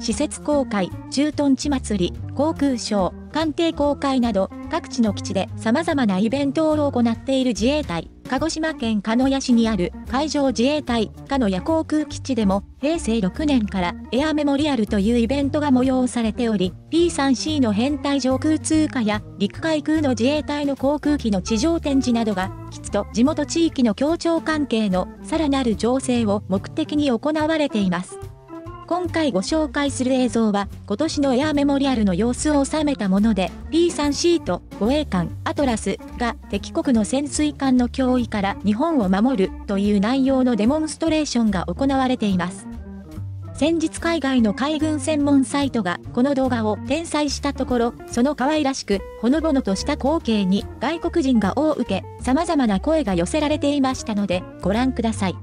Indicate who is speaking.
Speaker 1: 施設公開、駐屯地祭り、航空ショー、艦艇公開など、各地の基地で様々なイベントを行っている自衛隊。鹿児島県鹿屋市にある海上自衛隊鹿屋航空基地でも平成6年からエアメモリアルというイベントが催されており P3C の編隊上空通過や陸海空の自衛隊の航空機の地上展示などが基地と地元地域の協調関係のさらなる情勢を目的に行われています。今回ご紹介する映像は、今年のエアメモリアルの様子を収めたもので、P3C と護衛艦アトラスが敵国の潜水艦の脅威から日本を守るという内容のデモンストレーションが行われています。先日海外の海軍専門サイトがこの動画を転載したところ、その可愛らしく、ほのぼのとした光景に外国人が大受け、様々な声が寄せられていましたので、ご覧ください。